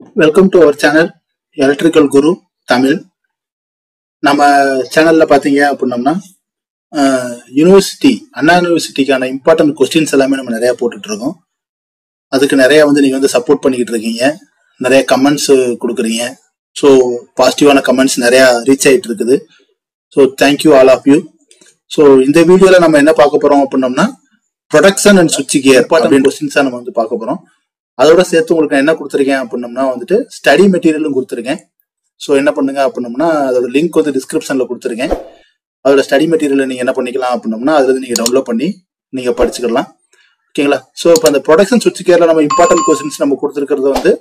Welcome to our channel Electrical Guru Tamil நம்ம சேனல்ல பாத்தீங்க அப்படின்னம்னா யூனிவர்சிட்டி அண்ணா யூனிவர்சிட்டிக்கான இம்பார்ட்டன்ட் கொஸ்டின்ஸ் எல்லாமே நம்ம நிறைய போட்டுட்டு இருக்கோம் அதுக்கு நிறைய வந்து நீங்க வந்து சப்போர்ட் பண்ணிக்கிட்டு இருக்கீங்க. நிறைய கமெண்ட்ஸ் கொடுக்குறீங்க. ஸோ பாசிட்டிவான கமெண்ட்ஸ் நிறைய ரீச் ஆயிட்டு இருக்குது. So thank you all of you so இந்த வீடியோல நம்ம என்ன பார்க்க போறோம் அப்படின்னம்னா ப்ரொடக்ஷன் அண்ட் சுவிட்ச் கியர் அப்படின்னு கொஸ்டின்ஸா நம்ம வந்து பார்க்க போறோம். அதோட சேர்த்து உங்களுக்கு நான் என்ன கொடுத்துருக்கேன் அப்படின்னம்னா வந்துட்டு ஸ்டடி மெட்டீரியலும் கொடுத்துருக்கேன். ஸோ என்ன பண்ணுங்க அப்படின்னம்னா அதோட லிங்க் வந்து டிஸ்கிரிப்ஷன்ல கொடுத்துருக்கேன். அதோட ஸ்டடி மெட்டீரியல் நீங்க என்ன பண்ணிக்கலாம் அப்படின்னம்னா அதுல இருந்து நீங்க டவுன்லோட் பண்ணி நீங்க படிச்சுக்கலாம். ஓகேங்களா ஸோ இப்போ அந்த ப்ரொடக்ஷன் சுவிட்ச் கேர்ல நம்ம இம்பார்ட்டன்ட் கொஸ்டின்ஸ் நம்ம கொடுத்துருக்கிறது வந்து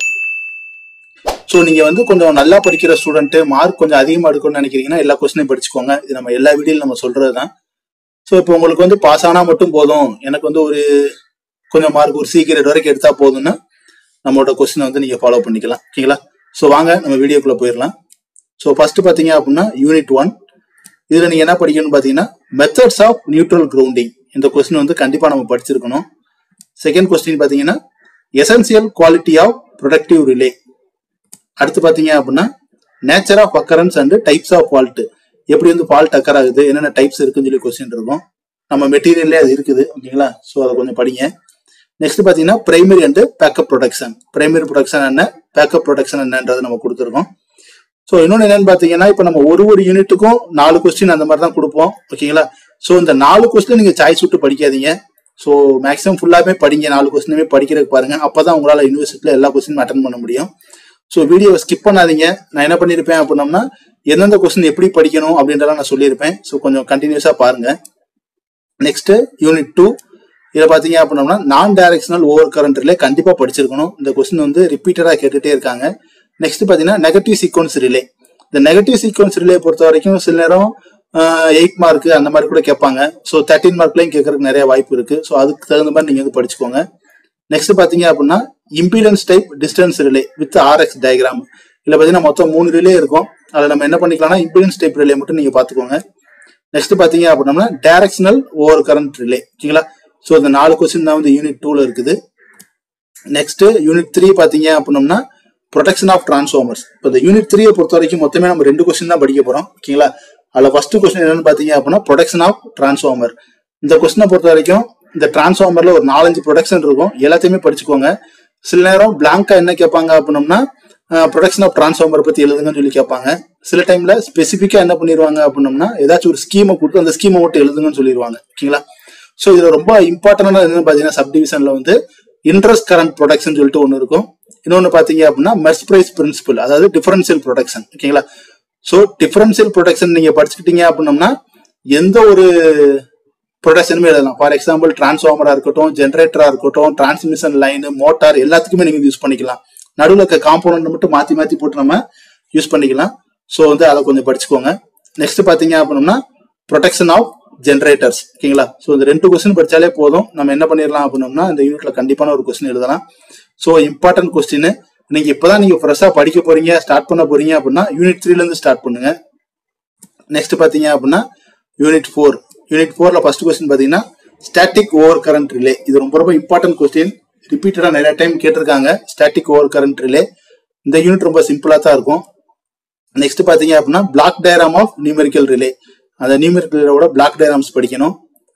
ஸோ நீங்க வந்து கொஞ்சம் நல்லா படிக்கிற ஸ்டூடெண்ட் மார்க் கொஞ்சம் அதிகமா எடுக்கணும்னு நினைக்கிறீங்கன்னா எல்லா கொஸ்டினையும் படிச்சுக்கோங்க. இது நம்ம எல்லா வீடியோலும் நம்ம சொல்றது தான் ஸோ இப்போ உங்களுக்கு வந்து பாஸ் ஆனா மட்டும் போதும். எனக்கு வந்து ஒரு கொஞ்சம் மார்க் ஒரு சீக்கிரம் வரைக்கும் எடுத்தா போதும்னா நம்மளோட கொஸ்டினை வந்து நீங்க ஃபாலோ பண்ணிக்கலாம். ஓகேங்களா? ஸோ வாங்க நம்ம வீடியோக்குள்ள போயிடலாம். ஸோ ஃபர்ஸ்ட் பாத்தீங்க அப்படின்னா யூனிட் ஒன் இதுல நீங்க என்ன படிக்கணும்னு பாத்தீங்கன்னா மெத்தட்ஸ் ஆஃப் நியூட்ரல் கிரவுண்டிங் இந்த கொஸ்டின் வந்து கண்டிப்பா நம்ம படிச்சிருக்கணும். செகண்ட் கொஸ்டின் பாத்தீங்கன்னா essential quality of protective relay அடுத்து பாத்தீங்க அப்படின்னா nature of occurrence and types of fault எப்படி வந்து ஃபால்ட் அக்கர் ஆகுது என்னென்ன டைப்ஸ் இருக்குன்னு சொல்லி கொஸ்டின் இருக்கும். நம்ம மெட்டீரியல்லே அது இருக்குது ஓகேங்களா? ஸோ அதை கொஞ்சம் படிங்க. நெக்ஸ்ட் பாத்தீங்கன்னா primary and backup protection primary protection என்ன? பேக்கப் ப்ரொடக்ஷன் என்னன்றது நம்ம கொடுத்துருக்கோம். ஸோ இன்னொன்று என்னன்னு பாத்தீங்கன்னா இப்போ நம்ம ஒரு ஒரு யூனிட்டுக்கும் நாலு கொஸ்டின் அந்த மாதிரி தான் கொடுப்போம். ஓகேங்களா ஸோ இந்த நாலு கொஸ்டின் நீங்க சாய்ஸ் விட்டு படிக்காதீங்க. ஸோ மேக்ஸிமம் ஃபுல்லாகவே படிங்க. நாலு கொஸ்டினுமே படிக்கிறதுக்கு பாருங்க. அப்பதான் உங்களால் யூனிவர்சிட்டியில் எல்லா கொஸ்டினும் அட்டன் பண்ண முடியும். ஸோ வீடியோவை ஸ்கிப் பண்ணாதீங்க. நான் என்ன பண்ணியிருப்பேன் அப்படின்னம்னா எந்தெந்த கொஸ்டின் எப்படி படிக்கணும் அப்படின்றலாம் நான் சொல்லியிருப்பேன். ஸோ கொஞ்சம் கண்டினியூஸாக பாருங்க. நெக்ஸ்ட் யூனிட் டூ இதில் பார்த்தீங்க அப்படின்னம்னா நான் டைரக்ஷனல் ஓவர் கரண்ட் ரிலே கண்டிப்பாக படிச்சிருக்கணும். இந்த கொஸ்டின் வந்து ரிப்பீட்டடாக கேட்டுகிட்டே இருக்காங்க. நெக்ஸ்ட் பார்த்தீங்கன்னா நெகட்டிவ் சீக்வன்ஸ் ரிலே இந்த நெகட்டிவ் சீக்வன்ஸ் ரிலே பொறுத்த வரைக்கும் சில நேரம் எயிட் மார்க் அந்த மாதிரி கூட கேட்பாங்க. ஸோ தேர்ட்டின் மார்க்லையும் கேட்கறதுக்கு நிறைய வாய்ப்பு இருக்கு. ஸோ அதுக்கு தகுந்த மாதிரி நீங்கள் வந்து படிச்சுக்கோங்க. நெக்ஸ்ட் பார்த்தீங்க அப்படின்னா impedance type distance relay with RX diagram இதில் பார்த்தீங்கன்னா மொத்தம் மூணு ரிலே இருக்கும். அதில் நம்ம என்ன பண்ணிக்கலாம்னா இம்பீடன்ஸ் டைப் ரிலே மட்டும் நீங்கள் பார்த்துக்கோங்க. நெக்ஸ்ட் பார்த்தீங்க அப்படின்னா டைரக்ஷனல் ஓவர் கரண்ட் ரிலே ஓகேங்களா? ஸோ இந்த நாலு கொஸ்டின் தான் வந்து யூனிட் டூல இருக்குது. நெக்ஸ்ட் யூனிட் த்ரீ பார்த்தீங்க அப்படின்னம்னா ப்ரொடெக்ஷன் ஆஃப் டிரான்ஸ்ஃபார்மர்ஸ் இப்போ இந்த யூனிட் த்ரீயை பொறுத்த வரைக்கும் மொத்தமே நம்ம ரெண்டு கொஸ்டின் தான் படிக்க போறோம். ஓகேங்களா அதில் ஃபர்ஸ்ட் கொஸ்டின் என்னன்னு பார்த்தீங்க அப்படின்னா ப்ரொடெக்ஷன் ஆஃப் டிரான்ஸ்ஃபார்மர் இந்த கொஸ்டினை பொறுத்த வரைக்கும் இந்த டிரான்ஸ்ஃபார்மரில் ஒரு நாலஞ்சு ப்ரொடக்ஷன் இருக்கும். எல்லாத்தையுமே படிச்சுக்கோங்க. சில நேரம் பிளாங்கா என்ன கேட்பாங்க அப்படின்னம்னா ப்ரொடக்ஷன் ஆஃப் டிரான்ஸ்ஃபார்மர் பற்றி எழுதுங்கன்னு சொல்லி கேட்பாங்க. சில டைமில் ஸ்பெசிஃபிக்காக என்ன பண்ணிடுவாங்க அப்படின்னம்னா ஏதாச்சும் ஒரு ஸ்கீமை கொடுத்து அந்த ஸ்கீமை மட்டும் எழுதுங்கன்னு சொல்லிடுவாங்க. ஓகேங்களா ஸோ இதுல ரொம்ப இம்பார்ட்டன்டான என்னன்னு பாத்தீங்கன்னா சப் டிவிஷன்ல வந்து இன்ட்ரெஸ்ட் கரண்ட் ப்ரொடக்ஷன் சொல்லிட்டு ஒன்று இருக்கும். இன்னொன்று பாத்தீங்க அப்படின்னா மெர்ஸ் பிரைஸ் பிரின்சிபல் அதாவது டிஃபரன்சியல் ப்ரொடக்ஷன் ஓகேங்களா ஸோ டிஃபரன்சியல் ப்ரொடக்ஷன் நீங்க படிச்சுக்கிட்டீங்க அப்படின்னம்னா எந்த ஒரு ப்ரொடக்ஷனுமே எழுதலாம். ஃபார் எக்ஸாம்பிள் டிரான்ஸ்ஃபார்மரா இருக்கட்டும் ஜென்ரேட்டரா இருக்கட்டும் டிரான்ஸ்மிஷன் லைன் மோட்டார் எல்லாத்துக்குமே நீங்க யூஸ் பண்ணிக்கலாம். நடுவில் இருக்க காம்போனன்ட் மட்டும் மாத்தி மாத்தி போட்டு நம்ம யூஸ் பண்ணிக்கலாம். ஸோ வந்து அதை கொஞ்சம் படிச்சுக்கோங்க. நெக்ஸ்ட் பாத்தீங்க அப்படின்னா ப்ரொடெக்ஷன் ஆஃப் ஜென்ரேட்டர்ஸ் ஓகேங்களா? ஸோ இந்த ரெண்டு கொஸ்டின் படித்தாலே போதும். நம்ம என்ன பண்ணிடலாம் அப்படின்னோம்னா இந்த யூனிட்ல கண்டிப்பான ஒரு கொஸ்டின் எழுதலாம். ஸோ இம்பார்ட்டன்ட் கொஸ்டின் நீங்க இப்பதான் நீங்க ஃப்ரெஷ்ஷா படிக்க போறீங்க ஸ்டார்ட் பண்ண போறீங்க அப்படின்னா யூனிட் த்ரீல இருந்து ஸ்டார்ட் பண்ணுங்க. நெக்ஸ்ட் பாத்தீங்க அப்படின்னா யூனிட் ஃபோர் யூனிட் ஃபோர்ல ஃபர்ஸ்ட் கொஸ்டின் பாத்தீங்கன்னா ஸ்டாட்டிக் ஓவர் கரண்ட் ரிலே இது ரொம்ப ரொம்ப இம்பார்ட்டன்ட் கொஸ்டின் ரிப்பீட்டடா நிறைய டைம் கேட்டிருக்காங்க. ஸ்டாட்டிக் ஓவர் கரண்ட் ரிலே இந்த யூனிட் ரொம்ப சிம்பிளா தான் இருக்கும். நெக்ஸ்ட் பாத்தீங்க அப்படின்னா block diagram of numerical relay அந்த நியூமெரிக்கலோட பிளாக் டயக்ராம்ஸ் படிக்கணும்.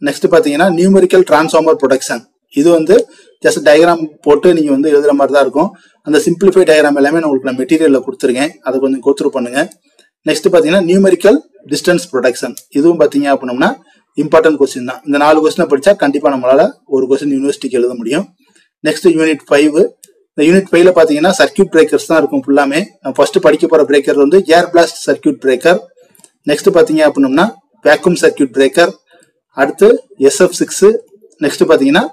நெக்ஸ்ட் பார்த்தீங்கன்னா நியூமெரிக்கல் டிரான்ஸ்ஃபார்மர் ப்ரொடக்ஷன் இது வந்து ஜஸ்ட் டயக்ராம் போட்டு நீங்கள் வந்து எழுதுகிற மாதிரி தான் இருக்கும். அந்த சிம்பிளிஃபை டயக்ராம் எல்லாமே நான் உங்களுக்கு நான் மெட்டீரியல்ல கொடுத்துருக்கேன். அதை கொஞ்சம் கோத்ரூ பண்ணுங்க. நெக்ஸ்ட் பார்த்தீங்கன்னா நியூமெரிக்கல் டிஸ்டன்ஸ் ப்ரொடக்ஷன் இதுவும் பார்த்தீங்க அப்படின்னா இம்பார்ட்டன்ட் கொஸ்டின் தான். இந்த நாலு கொஸ்டினை படித்தா கண்டிப்பாக நம்மளால் ஒரு கொஸ்டின் யூனிவர்சிட்டிக்கு எழுத முடியும். நெக்ஸ்ட் யூனிட் ஃபைவ் இந்த யூனிட் ஃபைவ்ல பார்த்தீங்கன்னா சர்க்கியூட் பிரேக்கர்ஸ் தான் இருக்கும் ஃபுல்லாமே நான் ஃபர்ஸ்ட் படிக்க போகிற பிரேக்கர் வந்து air blast circuit breaker next பார்த்தீங்க அப்படின்னம்னா வேக்யூம் சர்க்கியூட் பிரேக்கர் அடுத்து எஸ்எஃப் சிக்ஸ் நெக்ஸ்ட் பார்த்தீங்கன்னா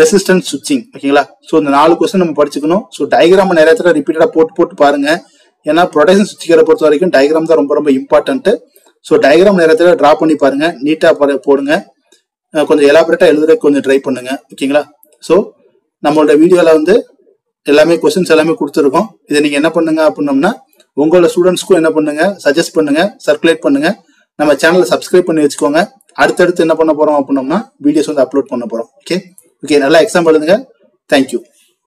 ரெசிஸ்டன்ஸ் சுவிச்சிங் ஓகேங்களா? ஸோ இந்த நாலு கொஸ்டின் நம்ம படிச்சுக்கணும். ஸோ டயக்ராம் நிறைய தடவை ரிப்பீட்டடாக போட்டு போட்டு பாருங்க. ஏன்னா ப்ரொடக்ஷன் சுவிட்சிகரை பொறுத்த வரைக்கும் டயக்ராம் தான் ரொம்ப ரொம்ப இம்பார்ட்டன்ட் ஸோ டயக்ராம் நிறைய தடவை டிரா பண்ணி பாருங்க. நீட்டாக போடுங்க. கொஞ்சம் எலாபரேட்டாக எழுதுறதுக்கு கொஞ்சம் ட்ரை பண்ணுங்க. ஓகேங்களா? ஸோ நம்மளோட வீடியோவில் வந்து எல்லாமே கொஸ்டின்ஸ் எல்லாமே கொடுத்துருக்கோம். இதை நீங்கள் என்ன பண்ணுங்க அப்படின்னம்னா உங்களோட ஸ்டூடெண்ட்ஸ்க்கும் என்ன பண்ணுங்க? சஜஸ்ட் பண்ணுங்க சர்க்குலேட் பண்ணுங்க. நம்ம சேனலை சப்ஸ்கிரைப் பண்ணி வச்சுக்கோங்க. அடுத்தடுத்து என்ன பண்ண போறோம் அப்படின்னோம்னா வீடியோஸ் வந்து அப்லோட் பண்ண போறோம். ஓகே ஓகே நல்லா எக்ஸாம் எழுதுங்க. Thank you